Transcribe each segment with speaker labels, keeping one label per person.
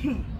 Speaker 1: Hmm.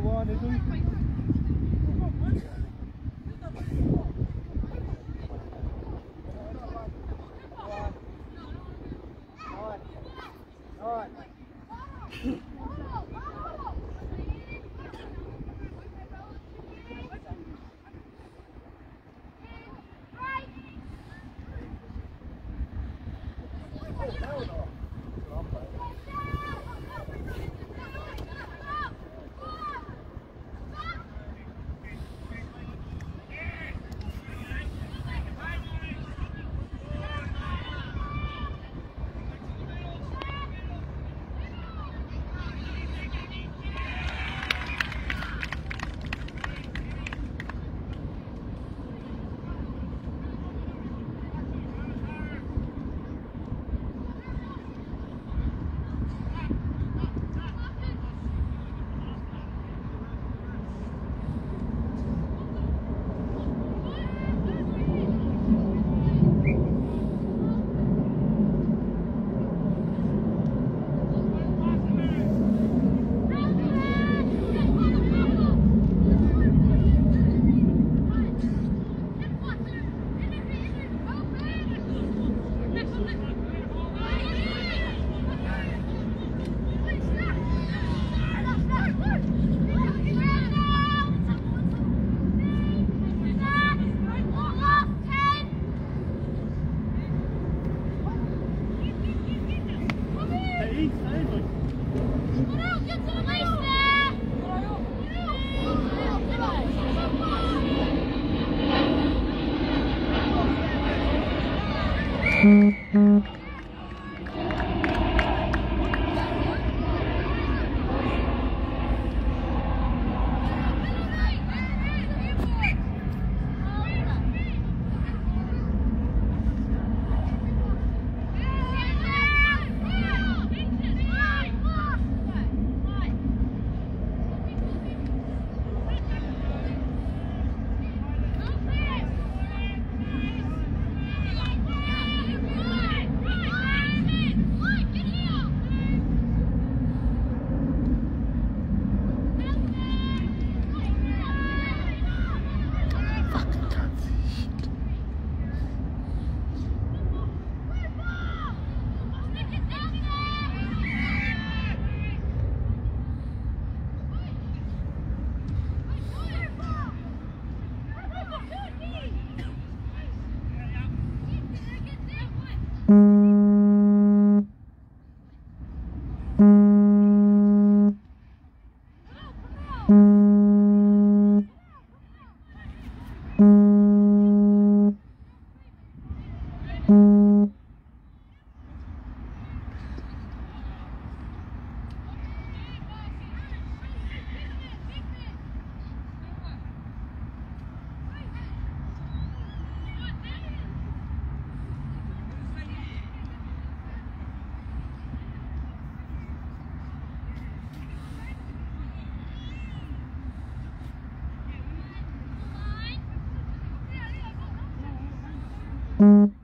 Speaker 1: the one, isn't it? Mm-hmm.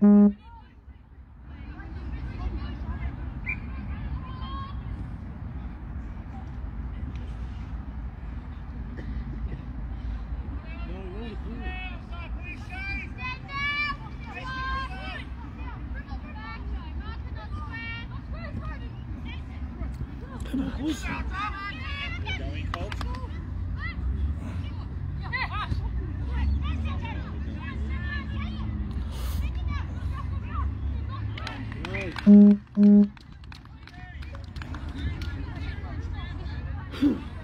Speaker 1: Good. Hmm.